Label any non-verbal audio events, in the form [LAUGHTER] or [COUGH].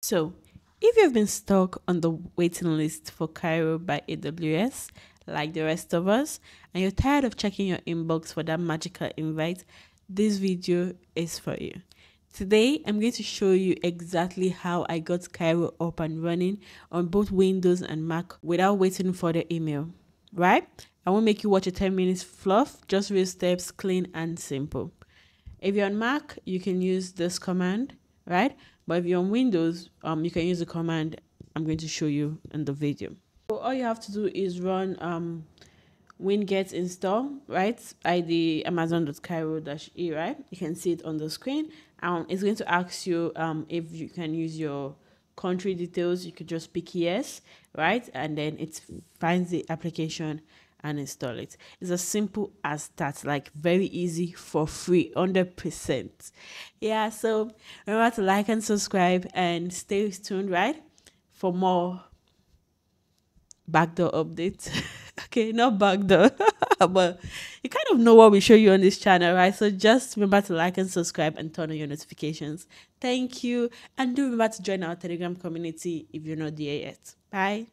So, if you've been stuck on the waiting list for Kiro by AWS, like the rest of us, and you're tired of checking your inbox for that magical invite, this video is for you. Today, I'm going to show you exactly how I got Kiro up and running on both Windows and Mac without waiting for the email, right? I won't make you watch a 10 minutes fluff, just real steps, clean and simple. If you're on Mac, you can use this command, right? But if you're on Windows, um, you can use the command I'm going to show you in the video. So all you have to do is run um, winget install, right? ID amazon.kiro-e, right? You can see it on the screen. Um, it's going to ask you um, if you can use your country details. You could just pick yes, right? And then it finds the application and install it. It's as simple as that, like very easy for free, 100%. Yeah, so remember to like and subscribe and stay tuned, right? For more backdoor updates. [LAUGHS] okay, not backdoor, [LAUGHS] but you kind of know what we show you on this channel, right? So just remember to like and subscribe and turn on your notifications. Thank you. And do remember to join our Telegram community if you're not there yet. Bye.